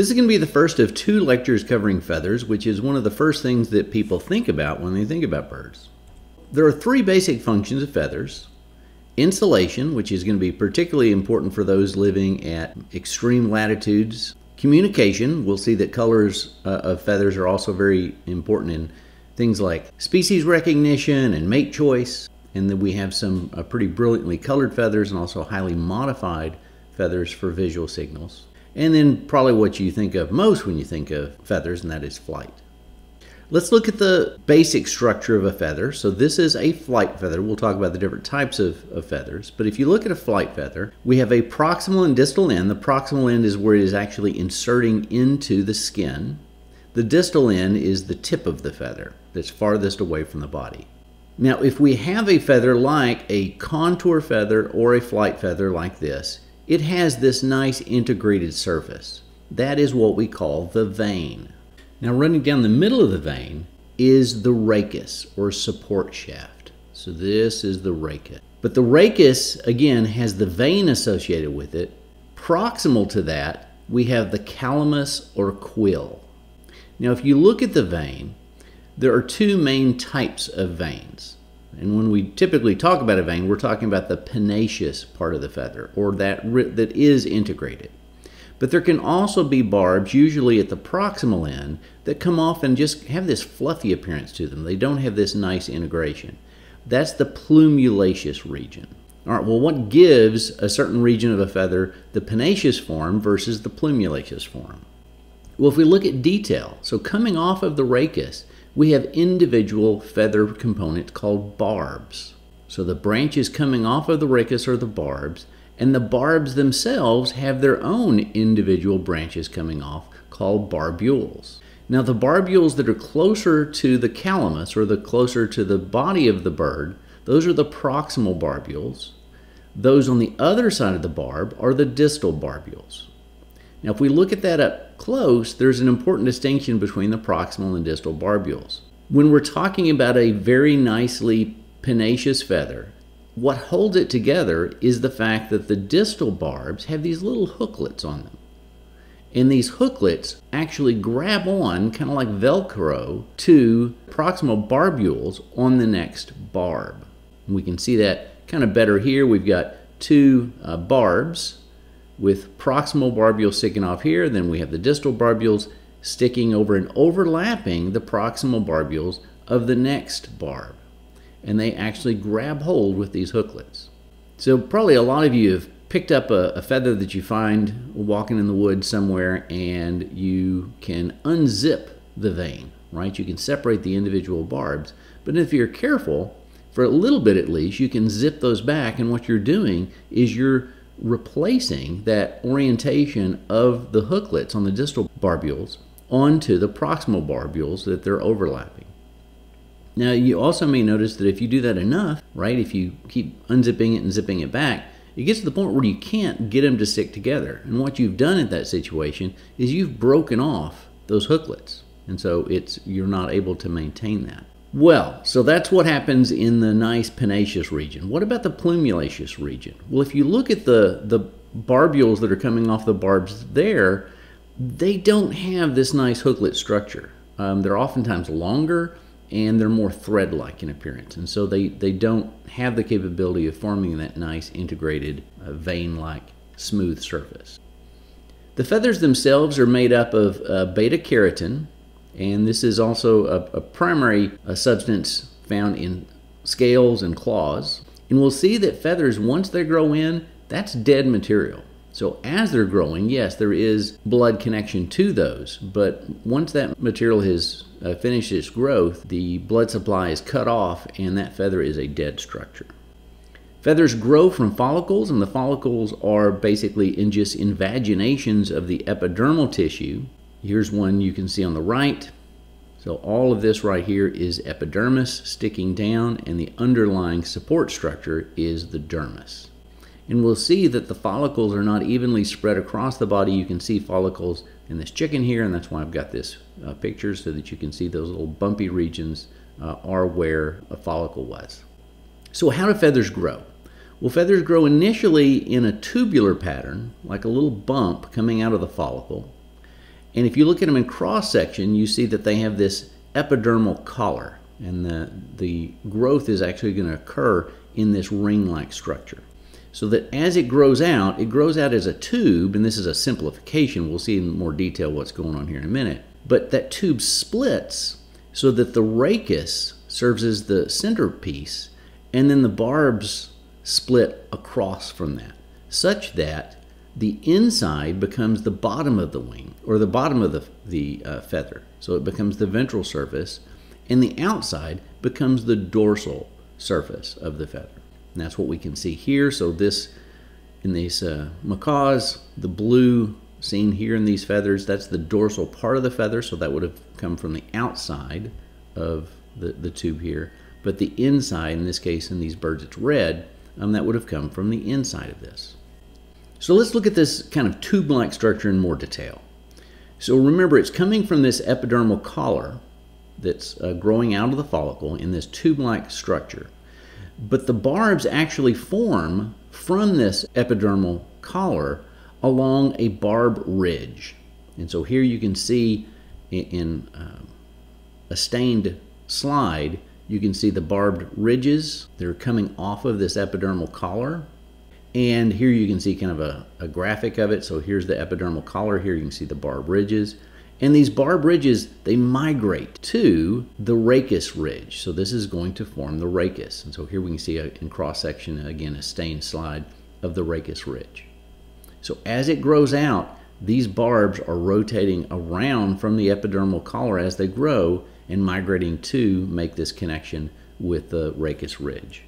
This is going to be the first of two lectures covering feathers, which is one of the first things that people think about when they think about birds. There are three basic functions of feathers. Insulation, which is going to be particularly important for those living at extreme latitudes. Communication, we'll see that colors uh, of feathers are also very important in things like species recognition and mate choice. And then we have some uh, pretty brilliantly colored feathers and also highly modified feathers for visual signals. And then probably what you think of most when you think of feathers, and that is flight. Let's look at the basic structure of a feather. So this is a flight feather. We'll talk about the different types of, of, feathers. But if you look at a flight feather, we have a proximal and distal end. The proximal end is where it is actually inserting into the skin. The distal end is the tip of the feather that's farthest away from the body. Now, if we have a feather like a contour feather or a flight feather like this, it has this nice integrated surface. That is what we call the vane. Now running down the middle of the vane is the rachis or support shaft. So this is the rachis. But the rachis, again, has the vane associated with it. Proximal to that, we have the calamus or quill. Now if you look at the vane, there are two main types of vanes. And when we typically talk about a vane, we're talking about the pennaceous part of the feather, or that, that is integrated. But there can also be barbs, usually at the proximal end, that come off and just have this fluffy appearance to them. They don't have this nice integration. That's the plumulaceous region. All right, well, what gives a certain region of a feather the pennaceous form versus the plumulaceous form? Well, if we look at detail, so coming off of the rachis, we have individual feather components called barbs. So the branches coming off of the rachis are the barbs, and the barbs themselves have their own individual branches coming off called barbules. Now the barbules that are closer to the calamus or the closer to the body of the bird, those are the proximal barbules. Those on the other side of the barb are the distal barbules. Now, if we look at that up close, there's an important distinction between the proximal and distal barbules. When we're talking about a very nicely pennaceous feather, what holds it together is the fact that the distal barbs have these little hooklets on them. And these hooklets actually grab on, kind of like Velcro, to proximal barbules on the next barb. We can see that kind of better here. We've got two uh, barbs with proximal barbules sticking off here. Then we have the distal barbules sticking over and overlapping the proximal barbules of the next barb. And they actually grab hold with these hooklets. So probably a lot of you have picked up a, a feather that you find walking in the woods somewhere and you can unzip the vane, right? You can separate the individual barbs. But if you're careful, for a little bit at least, you can zip those back and what you're doing is you're replacing that orientation of the hooklets on the distal barbules onto the proximal barbules that they're overlapping. Now you also may notice that if you do that enough, right, if you keep unzipping it and zipping it back, it gets to the point where you can't get them to stick together. And what you've done in that situation is you've broken off those hooklets. And so it's you're not able to maintain that. Well, so that's what happens in the nice pennaceous region. What about the plumulaceous region? Well, if you look at the, the barbules that are coming off the barbs there, they don't have this nice hooklet structure. Um, they're oftentimes longer and they're more thread-like in appearance. And so they, they don't have the capability of forming that nice integrated uh, vane-like smooth surface. The feathers themselves are made up of uh, beta keratin, and this is also a, a primary a substance found in scales and claws. And we'll see that feathers, once they grow in, that's dead material. So as they're growing, yes, there is blood connection to those, but once that material has uh, finished its growth, the blood supply is cut off and that feather is a dead structure. Feathers grow from follicles, and the follicles are basically in just invaginations of the epidermal tissue. Here's one you can see on the right. So all of this right here is epidermis sticking down and the underlying support structure is the dermis. And we'll see that the follicles are not evenly spread across the body. You can see follicles in this chicken here and that's why I've got this uh, picture so that you can see those little bumpy regions uh, are where a follicle was. So how do feathers grow? Well, feathers grow initially in a tubular pattern, like a little bump coming out of the follicle. And if you look at them in cross section, you see that they have this epidermal collar, and the, the growth is actually going to occur in this ring like structure. So that as it grows out, it grows out as a tube, and this is a simplification. We'll see in more detail what's going on here in a minute. But that tube splits so that the rachis serves as the centerpiece, and then the barbs split across from that, such that the inside becomes the bottom of the wing, or the bottom of the, the uh, feather. So it becomes the ventral surface, and the outside becomes the dorsal surface of the feather. And that's what we can see here. So this, in these uh, macaws, the blue seen here in these feathers, that's the dorsal part of the feather. So that would have come from the outside of the, the tube here. But the inside, in this case, in these birds, it's red, um, that would have come from the inside of this. So let's look at this kind of tube-like structure in more detail. So remember, it's coming from this epidermal collar that's uh, growing out of the follicle in this tube-like structure. But the barbs actually form from this epidermal collar along a barb ridge. And so here you can see in, in uh, a stained slide, you can see the barbed ridges. that are coming off of this epidermal collar and here you can see kind of a, a graphic of it. So here's the epidermal collar. Here you can see the barb ridges. And these barb ridges, they migrate to the rachis ridge. So this is going to form the rachis. And so here we can see a, in cross section, again, a stained slide of the rachis ridge. So as it grows out, these barbs are rotating around from the epidermal collar as they grow and migrating to make this connection with the rachis ridge.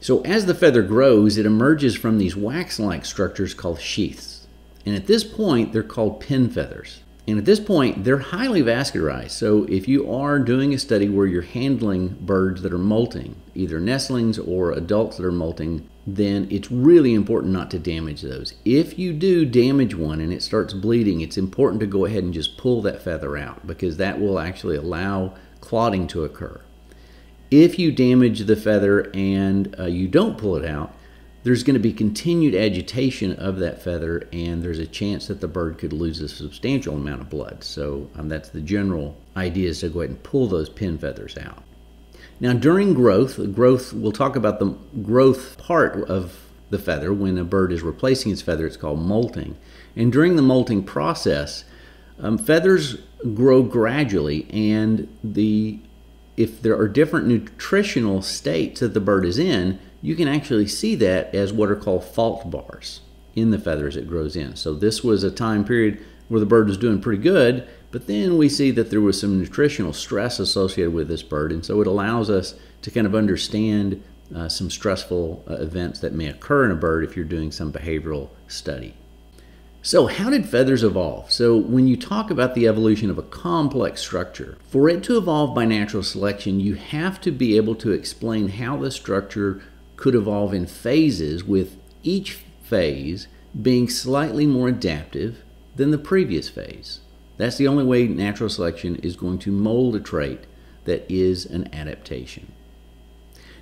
So as the feather grows, it emerges from these wax-like structures called sheaths. And at this point, they're called pin feathers. And at this point, they're highly vascularized. So if you are doing a study where you're handling birds that are molting, either nestlings or adults that are molting, then it's really important not to damage those. If you do damage one and it starts bleeding, it's important to go ahead and just pull that feather out because that will actually allow clotting to occur. If you damage the feather and uh, you don't pull it out, there's going to be continued agitation of that feather, and there's a chance that the bird could lose a substantial amount of blood. So um, that's the general idea is to go ahead and pull those pin feathers out. Now, during growth, growth, we'll talk about the growth part of the feather. When a bird is replacing its feather, it's called molting. And during the molting process, um, feathers grow gradually, and the if there are different nutritional states that the bird is in, you can actually see that as what are called fault bars in the feathers it grows in. So this was a time period where the bird was doing pretty good, but then we see that there was some nutritional stress associated with this bird, and so it allows us to kind of understand uh, some stressful uh, events that may occur in a bird if you're doing some behavioral study. So, how did feathers evolve? So, when you talk about the evolution of a complex structure, for it to evolve by natural selection, you have to be able to explain how the structure could evolve in phases, with each phase being slightly more adaptive than the previous phase. That's the only way natural selection is going to mold a trait that is an adaptation.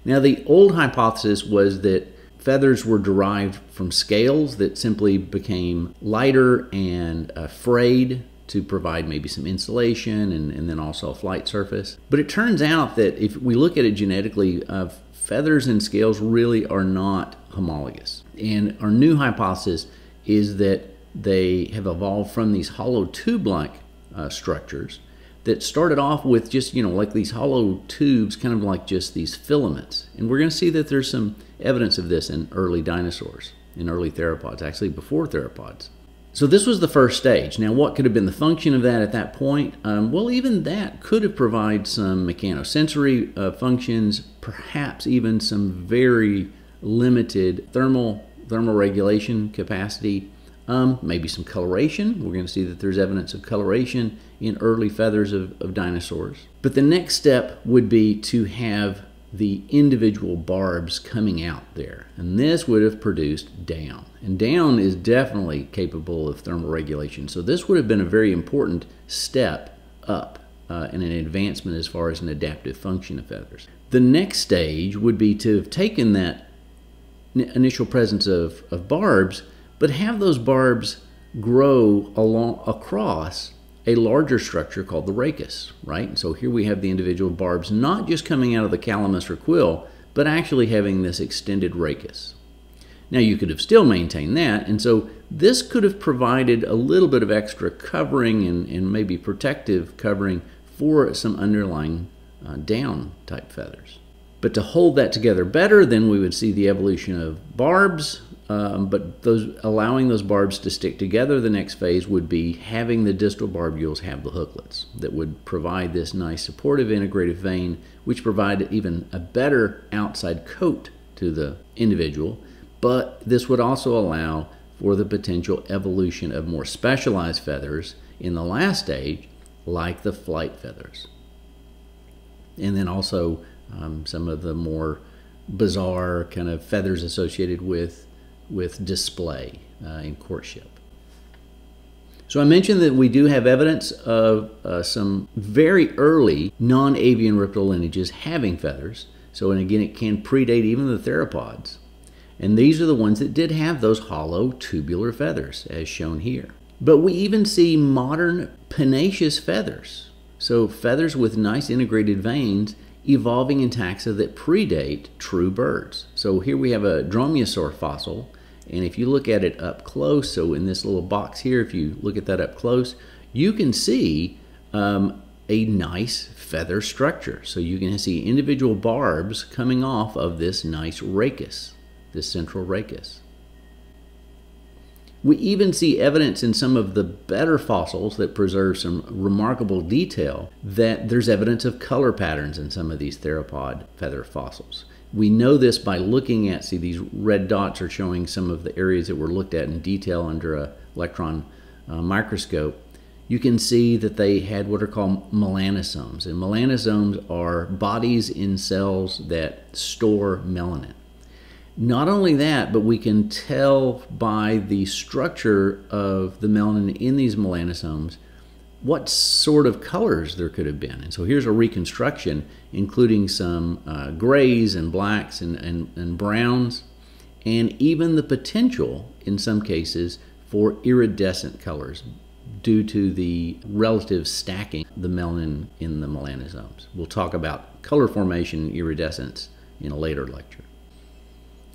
Now, the old hypothesis was that feathers were derived from scales that simply became lighter and uh, frayed to provide maybe some insulation and, and, then also a flight surface. But it turns out that if we look at it genetically, uh, feathers and scales really are not homologous. And our new hypothesis is that they have evolved from these hollow tube-like uh, structures that started off with just, you know, like these hollow tubes, kind of like just these filaments. And we're going to see that there's some evidence of this in early dinosaurs, in early theropods, actually before theropods. So this was the first stage. Now, what could have been the function of that at that point? Um, well, even that could have provided some mechanosensory uh, functions, perhaps even some very limited thermal thermal regulation capacity, um, maybe some coloration. We're going to see that there's evidence of coloration in early feathers of, of dinosaurs. But the next step would be to have the individual barbs coming out there. And this would have produced down. And down is definitely capable of thermal regulation. So this would have been a very important step up uh, and an advancement as far as an adaptive function of feathers. The next stage would be to have taken that initial presence of, of barbs, but have those barbs grow along across a larger structure called the rachis, right? And so here we have the individual barbs not just coming out of the calamus or quill, but actually having this extended rachis. Now you could have still maintained that, and so this could have provided a little bit of extra covering and, and maybe protective covering for some underlying uh, down type feathers. But to hold that together better, then we would see the evolution of barbs, um, but those allowing those barbs to stick together the next phase would be having the distal barbules have the hooklets that would provide this nice supportive integrative vane, which provide even a better outside coat to the individual but this would also allow for the potential evolution of more specialized feathers in the last stage, like the flight feathers. And then also um, some of the more bizarre kind of feathers associated with, with display uh, in courtship. So I mentioned that we do have evidence of uh, some very early non-avian reptile lineages having feathers. So, and again, it can predate even the theropods. And these are the ones that did have those hollow tubular feathers, as shown here. But we even see modern pennaceous feathers. So feathers with nice integrated vanes evolving in taxa that predate true birds. So here we have a dromaeosaur fossil, and if you look at it up close, so in this little box here, if you look at that up close, you can see um, a nice feather structure. So you can see individual barbs coming off of this nice rachis this central rachis. We even see evidence in some of the better fossils that preserve some remarkable detail that there's evidence of color patterns in some of these theropod feather fossils. We know this by looking at, see these red dots are showing some of the areas that were looked at in detail under a electron uh, microscope. You can see that they had what are called melanosomes. And melanosomes are bodies in cells that store melanin. Not only that, but we can tell by the structure of the melanin in these melanosomes what sort of colors there could have been. And so here's a reconstruction, including some uh, grays and blacks and, and, and browns, and even the potential, in some cases, for iridescent colors due to the relative stacking the melanin in the melanosomes. We'll talk about color formation and iridescence in a later lecture.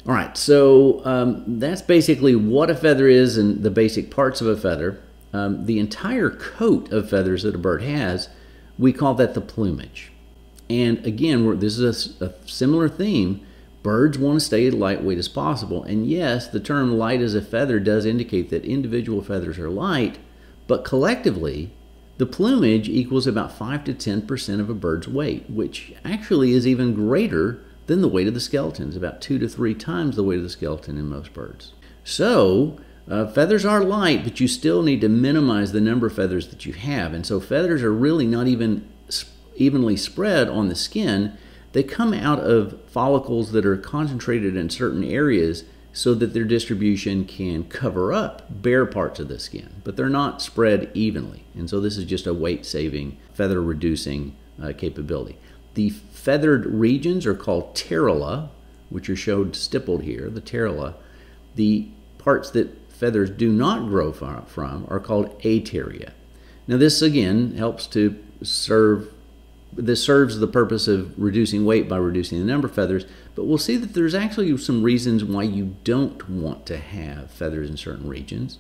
All right, so um, that's basically what a feather is and the basic parts of a feather. Um, the entire coat of feathers that a bird has, we call that the plumage. And again, this is a, a similar theme. Birds want to stay as lightweight as possible. And yes, the term light as a feather does indicate that individual feathers are light, but collectively, the plumage equals about 5 to 10% of a bird's weight, which actually is even greater than the weight of the skeleton is about two to three times the weight of the skeleton in most birds. So, uh, feathers are light, but you still need to minimize the number of feathers that you have. And so, feathers are really not even evenly spread on the skin. They come out of follicles that are concentrated in certain areas so that their distribution can cover up bare parts of the skin, but they're not spread evenly. And so, this is just a weight saving, feather reducing uh, capability. The feathered regions are called pteryla, which are showed stippled here, the pteryla. The parts that feathers do not grow from are called apteria. Now this again helps to serve this serves the purpose of reducing weight by reducing the number of feathers, but we'll see that there's actually some reasons why you don't want to have feathers in certain regions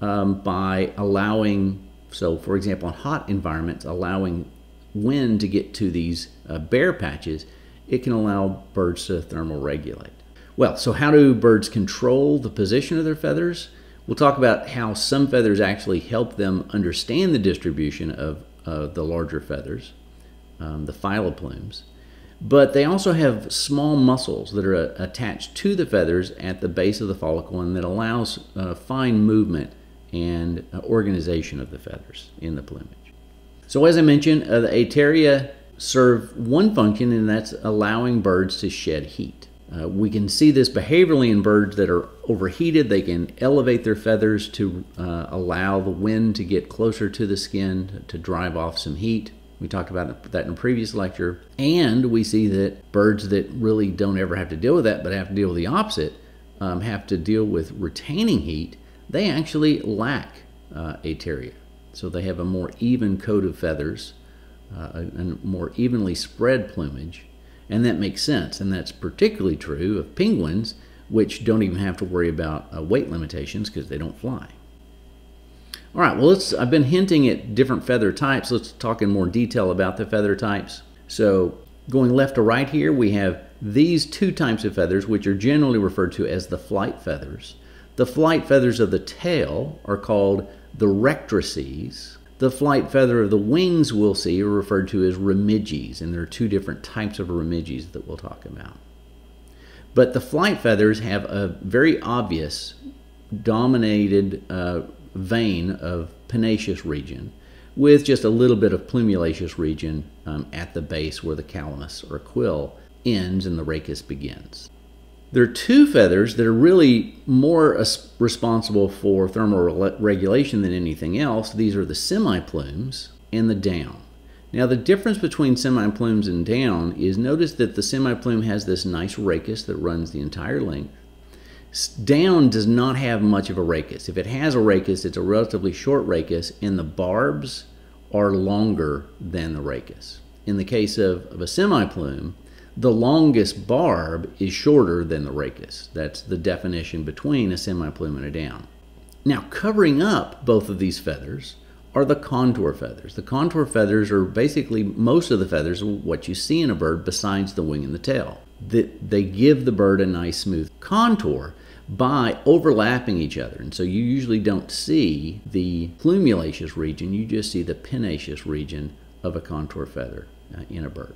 um, by allowing, so for example, in hot environments, allowing wind to get to these uh, bare patches, it can allow birds to thermal regulate. Well, so how do birds control the position of their feathers? We'll talk about how some feathers actually help them understand the distribution of uh, the larger feathers, um, the filoplumes. But they also have small muscles that are uh, attached to the feathers at the base of the follicle and that allows uh, fine movement and uh, organization of the feathers in the plumage. So as I mentioned, uh, the Apteria serve one function, and that's allowing birds to shed heat. Uh, we can see this behaviorally in birds that are overheated. They can elevate their feathers to uh, allow the wind to get closer to the skin to drive off some heat. We talked about that in a previous lecture. And we see that birds that really don't ever have to deal with that, but have to deal with the opposite, um, have to deal with retaining heat, they actually lack uh, apteria. So they have a more even coat of feathers, uh, and more evenly spread plumage. And that makes sense. And that's particularly true of penguins, which don't even have to worry about uh, weight limitations because they don't fly. All right, well, let's, I've been hinting at different feather types. Let's talk in more detail about the feather types. So going left to right here, we have these two types of feathers, which are generally referred to as the flight feathers. The flight feathers of the tail are called the rectrices. The flight feather of the wings we'll see are referred to as remiges, and there are two different types of remiges that we'll talk about. But the flight feathers have a very obvious dominated uh, vane of pennaceous region with just a little bit of plumulaceous region um, at the base where the calamus or quill ends and the rachis begins. There are two feathers that are really more responsible for thermal regulation than anything else. These are the semi-plumes and the down. Now the difference between semi-plumes and down is notice that the semi-plume has this nice rachis that runs the entire length. Down does not have much of a rachis. If it has a rachis, it's a relatively short rachis and the barbs are longer than the rachis. In the case of, of a semiplume, the longest barb is shorter than the rachis. That's the definition between a semiplume and a down. Now, covering up both of these feathers are the contour feathers. The contour feathers are basically most of the feathers what you see in a bird besides the wing and the tail. That they give the bird a nice smooth contour by overlapping each other. And so you usually don't see the plumulaceous region, you just see the pennaceous region of a contour feather uh, in a bird.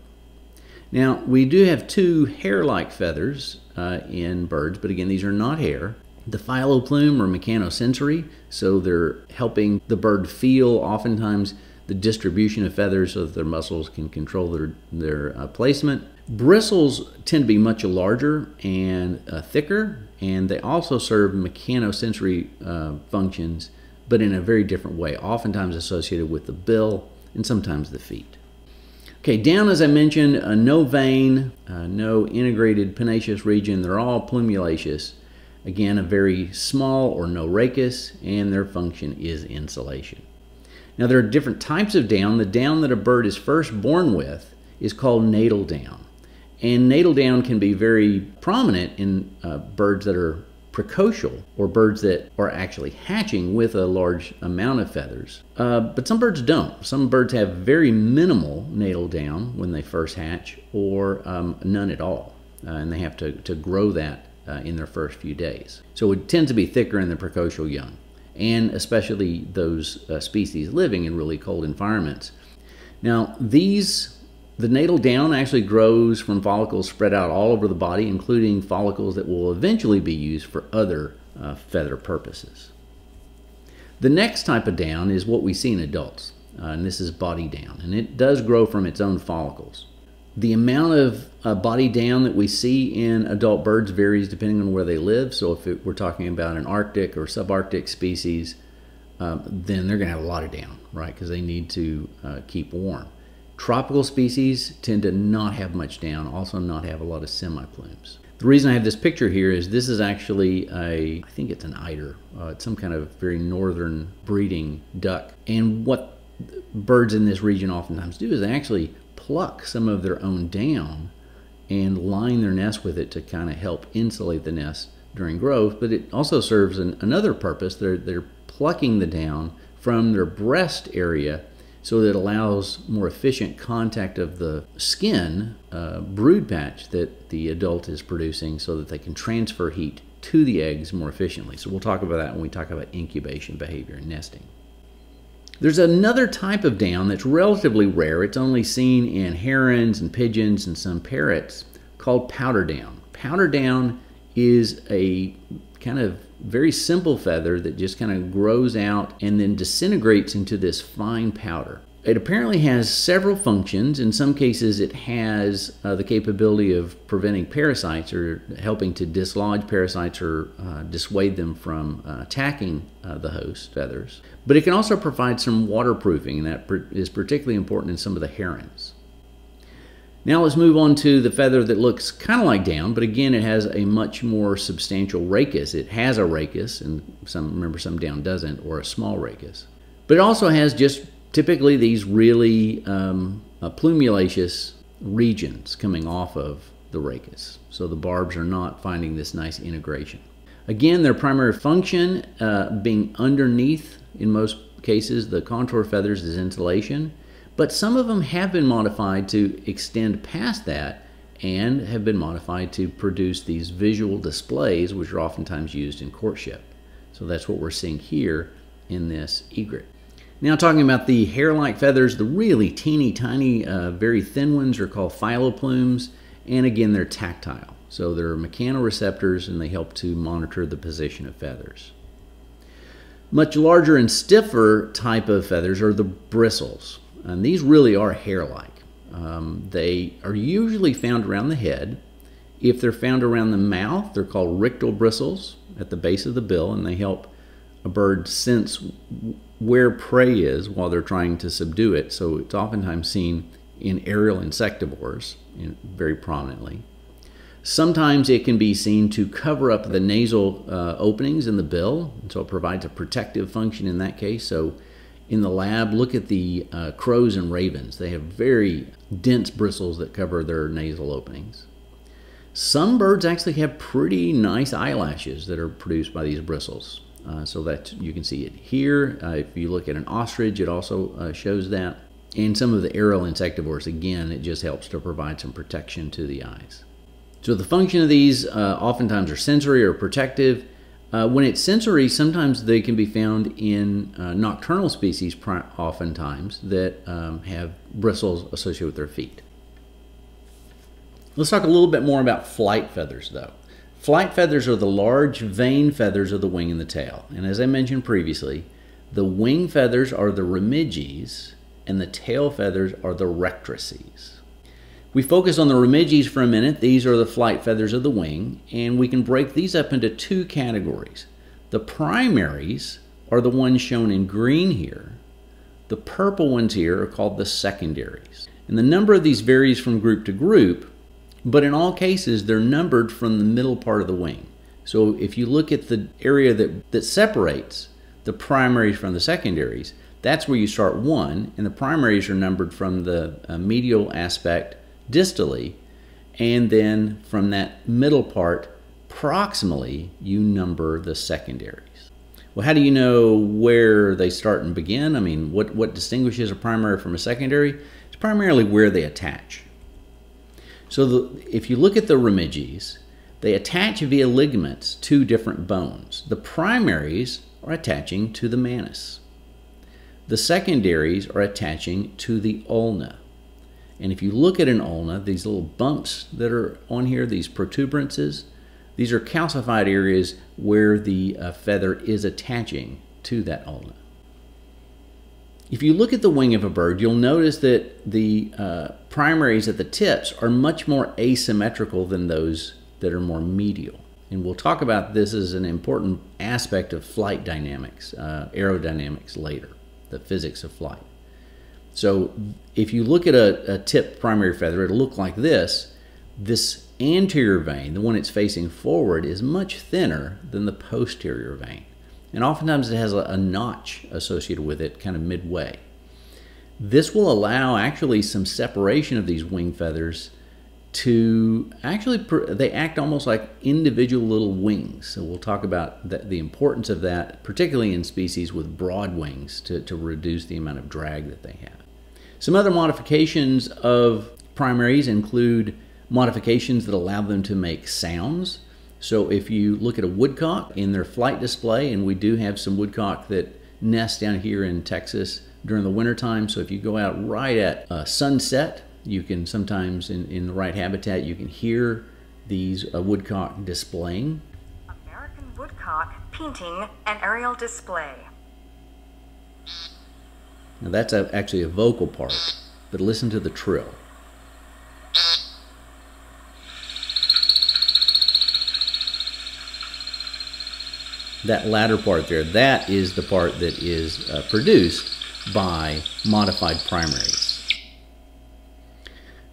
Now, we do have two hair-like feathers uh, in birds, but again, these are not hair. The filoplume are mechanosensory, so they're helping the bird feel oftentimes the distribution of feathers so that their muscles can control their, their uh, placement. Bristles tend to be much larger and uh, thicker, and they also serve mechanosensory uh, functions, but in a very different way, oftentimes associated with the bill and sometimes the feet. Okay, down as I mentioned, uh, no vane, uh, no integrated pennaceous region. They're all plumulaceous. Again, a very small or no rachis, and their function is insulation. Now, there are different types of down. The down that a bird is first born with is called natal down. And natal down can be very prominent in uh, birds that are precocial, or birds that are actually hatching with a large amount of feathers. Uh, but some birds don't. Some birds have very minimal natal down when they first hatch, or um, none at all. Uh, and they have to, to grow that uh, in their first few days. So it tends to be thicker in the precocial young, and especially those uh, species living in really cold environments. Now, these the natal down actually grows from follicles spread out all over the body, including follicles that will eventually be used for other uh, feather purposes. The next type of down is what we see in adults, uh, and this is body down, and it does grow from its own follicles. The amount of uh, body down that we see in adult birds varies depending on where they live. So if it, we're talking about an Arctic or subarctic species, um, then they're going to have a lot of down, right? Because they need to uh, keep warm. Tropical species tend to not have much down, also not have a lot of semi-plumes. The reason I have this picture here is this is actually a, I think it's an eider. Uh, it's some kind of very northern breeding duck. And what birds in this region oftentimes do is they actually pluck some of their own down and line their nest with it to kind of help insulate the nest during growth. But it also serves an, another purpose. They're, they're plucking the down from their breast area so that it allows more efficient contact of the skin uh, brood patch that the adult is producing so that they can transfer heat to the eggs more efficiently. So we'll talk about that when we talk about incubation behavior and nesting. There's another type of down that's relatively rare. It's only seen in herons and pigeons and some parrots called powder down. Powder down is a kind of very simple feather that just kind of grows out and then disintegrates into this fine powder. It apparently has several functions. In some cases, it has uh, the capability of preventing parasites or helping to dislodge parasites or uh, dissuade them from uh, attacking uh, the host feathers. But it can also provide some waterproofing, and that is particularly important in some of the herons. Now let's move on to the feather that looks kind of like down, but again, it has a much more substantial rachis. It has a rachis, and some remember some down doesn't, or a small rachis. But it also has just typically these really um, uh, plumulaceous regions coming off of the rachis. So the barbs are not finding this nice integration. Again, their primary function uh, being underneath, in most cases, the contour feathers is insulation, but some of them have been modified to extend past that and have been modified to produce these visual displays, which are oftentimes used in courtship. So that's what we're seeing here in this egret. Now talking about the hair-like feathers, the really teeny tiny, uh, very thin ones are called filoplumes, and again, they're tactile. So they're mechanoreceptors and they help to monitor the position of feathers. Much larger and stiffer type of feathers are the bristles. And these really are hair-like. Um, they are usually found around the head. If they're found around the mouth, they're called rictal bristles at the base of the bill, and they help a bird sense where prey is while they're trying to subdue it. So it's oftentimes seen in aerial insectivores very prominently. Sometimes it can be seen to cover up the nasal uh, openings in the bill, so it provides a protective function in that case. So in the lab, look at the uh, crows and ravens. They have very dense bristles that cover their nasal openings. Some birds actually have pretty nice eyelashes that are produced by these bristles. Uh, so that you can see it here. Uh, if you look at an ostrich, it also uh, shows that. And some of the aerial insectivores, again, it just helps to provide some protection to the eyes. So the function of these uh, oftentimes are sensory or protective. Uh, when it's sensory, sometimes they can be found in uh, nocturnal species, oftentimes, that um, have bristles associated with their feet. Let's talk a little bit more about flight feathers, though. Flight feathers are the large vein feathers of the wing and the tail. And as I mentioned previously, the wing feathers are the remiges, and the tail feathers are the rectrices. We focus on the remiges for a minute. These are the flight feathers of the wing, and we can break these up into two categories. The primaries are the ones shown in green here. The purple ones here are called the secondaries. And the number of these varies from group to group, but in all cases, they're numbered from the middle part of the wing. So if you look at the area that, that separates the primaries from the secondaries, that's where you start one, and the primaries are numbered from the uh, medial aspect distally, and then from that middle part, proximally, you number the secondaries. Well, how do you know where they start and begin? I mean, what, what distinguishes a primary from a secondary? It's primarily where they attach. So the, if you look at the remiges, they attach via ligaments to different bones. The primaries are attaching to the manus. The secondaries are attaching to the ulna. And if you look at an ulna, these little bumps that are on here, these protuberances, these are calcified areas where the uh, feather is attaching to that ulna. If you look at the wing of a bird, you'll notice that the uh, primaries at the tips are much more asymmetrical than those that are more medial. And we'll talk about this as an important aspect of flight dynamics, uh, aerodynamics later, the physics of flight. So if you look at a, a tip primary feather, it'll look like this. This anterior vane, the one it's facing forward, is much thinner than the posterior vane. And oftentimes it has a, a notch associated with it kind of midway. This will allow actually some separation of these wing feathers to actually, they act almost like individual little wings. So we'll talk about the, the importance of that, particularly in species with broad wings to, to reduce the amount of drag that they have. Some other modifications of primaries include modifications that allow them to make sounds. So if you look at a woodcock in their flight display, and we do have some woodcock that nest down here in Texas during the wintertime. So if you go out right at uh, sunset, you can sometimes in, in the right habitat, you can hear these uh, woodcock displaying. American woodcock painting an aerial display. Now that's a, actually a vocal part, but listen to the trill. That latter part there, that is the part that is uh, produced by modified primaries.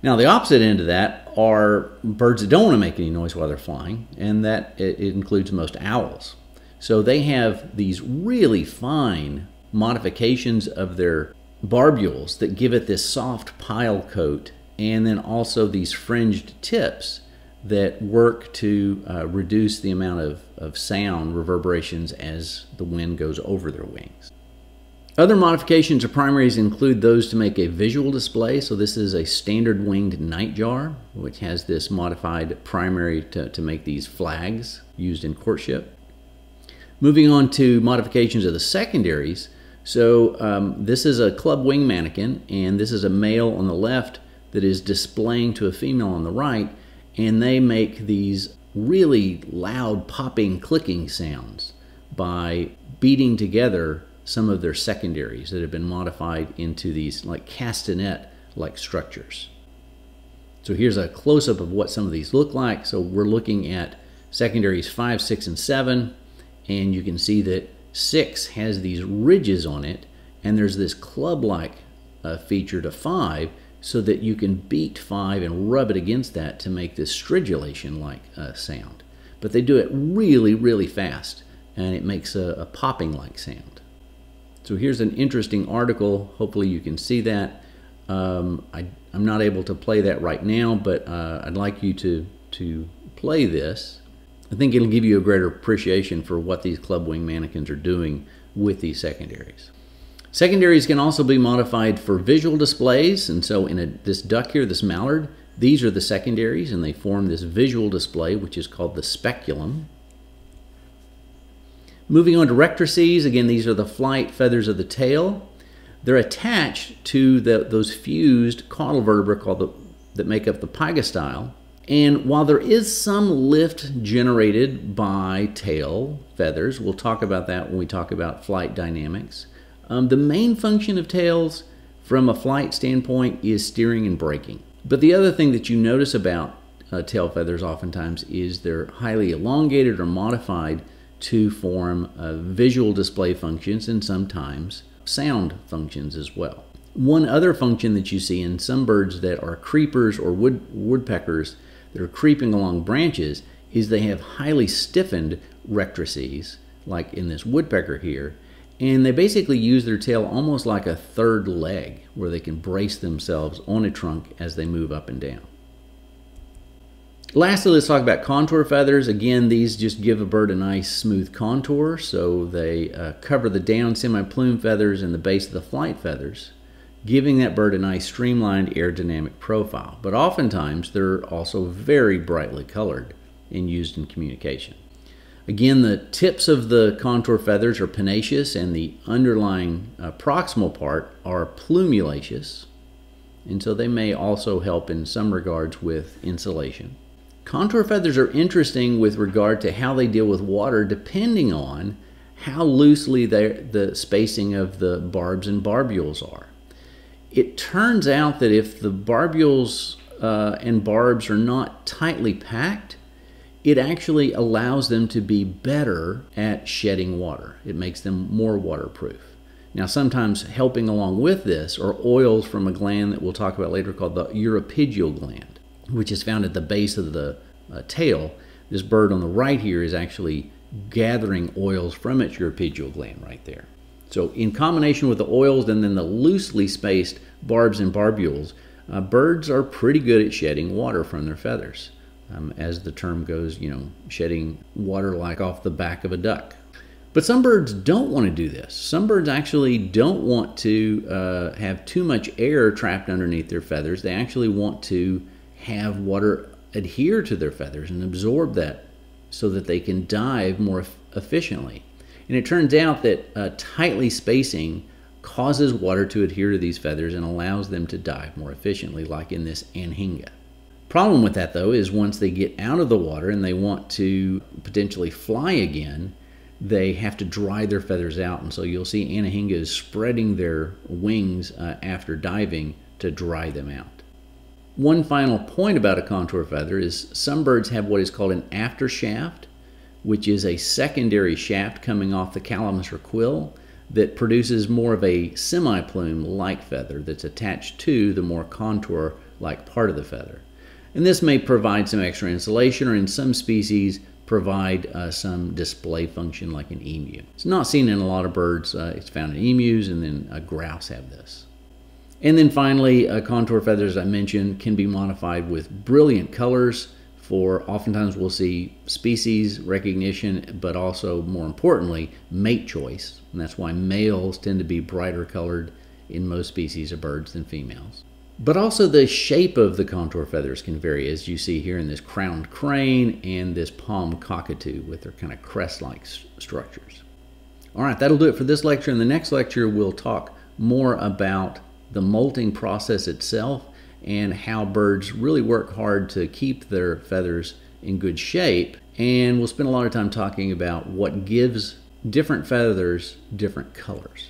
Now the opposite end of that are birds that don't want to make any noise while they're flying, and that it, includes most owls. So they have these really fine modifications of their barbules that give it this soft pile coat, and then also these fringed tips that work to uh, reduce the amount of, of sound reverberations as the wind goes over their wings. Other modifications of primaries include those to make a visual display. So this is a standard winged nightjar, which has this modified primary to, to make these flags used in courtship. Moving on to modifications of the secondaries. So um, this is a club wing manakin, and this is a male on the left that is displaying to a female on the right, and they make these really loud popping clicking sounds by beating together some of their secondaries that have been modified into these like castanet like structures. So here's a close-up of what some of these look like. So we're looking at secondaries 5, 6, and 7, and you can see that 6 has these ridges on it, and there's this club-like uh, feature to 5 so that you can beat 5 and rub it against that to make this stridulation-like uh, sound. But they do it really, really fast, and it makes a, a popping-like sound. So here's an interesting article. Hopefully you can see that. Um, I, am not able to play that right now, but uh, I'd like you to, to play this. I think it'll give you a greater appreciation for what these club wing manakins are doing with these secondaries. Secondaries can also be modified for visual displays, and so in a, this duck here, this mallard, these are the secondaries, and they form this visual display, which is called the speculum. Moving on to rectrices, again, these are the flight feathers of the tail. They're attached to the, those fused caudal vertebrae called the, that make up the pygostyle. And while there is some lift generated by tail feathers, we'll talk about that when we talk about flight dynamics. Um, the main function of tails from a flight standpoint is steering and braking. But the other thing that you notice about uh, tail feathers oftentimes is they're highly elongated or modified to form uh, visual display functions and sometimes sound functions as well. One other function that you see in some birds that are creepers or wood, woodpeckers that are creeping along branches is they have highly stiffened rectrices, like in this woodpecker here, and they basically use their tail almost like a third leg where they can brace themselves on a trunk as they move up and down. Lastly, let's talk about contour feathers. Again, these just give a bird a nice smooth contour, so they uh, cover the down semi-plume feathers and the base of the flight feathers, giving that bird a nice streamlined aerodynamic profile. But oftentimes, they're also very brightly colored and used in communication. Again, the tips of the contour feathers are pennaceous and the underlying uh, proximal part are plumulaceous, and so they may also help in some regards with insulation. Contour feathers are interesting with regard to how they deal with water depending on how loosely the spacing of the barbs and barbules are. It turns out that if the barbules uh, and barbs are not tightly packed, it actually allows them to be better at shedding water. It makes them more waterproof. Now, sometimes helping along with this are oils from a gland that we'll talk about later called the uropygial gland which is found at the base of the uh, tail. This bird on the right here is actually gathering oils from its uropygial gland right there. So in combination with the oils and then the loosely spaced barbs and barbules, uh, birds are pretty good at shedding water from their feathers. Um, as the term goes, you know, shedding water like off the back of a duck. But some birds don't want to do this. Some birds actually don't want to uh, have too much air trapped underneath their feathers. They actually want to have water adhere to their feathers and absorb that so that they can dive more efficiently. And it turns out that uh, tightly spacing causes water to adhere to these feathers and allows them to dive more efficiently, like in this anhinga. Problem with that, though, is once they get out of the water and they want to potentially fly again, they have to dry their feathers out. And so you'll see anhingas spreading their wings uh, after diving to dry them out. One final point about a contour feather is some birds have what is called an after shaft, which is a secondary shaft coming off the calamus or quill that produces more of a semi-plume like feather that's attached to the more contour like part of the feather. And this may provide some extra insulation or in some species provide uh, some display function like an emu. It's not seen in a lot of birds. Uh, it's found in emus, and then uh, grouse have this. And then finally, uh, contour feathers, I mentioned, can be modified with brilliant colors for oftentimes we'll see species recognition, but also more importantly, mate choice. And that's why males tend to be brighter colored in most species of birds than females. But also the shape of the contour feathers can vary, as you see here in this crowned crane and this palm cockatoo with their kind of crest-like structures. All right, that'll do it for this lecture. In the next lecture, we'll talk more about the molting process itself and how birds really work hard to keep their feathers in good shape. And we'll spend a lot of time talking about what gives different feathers different colors.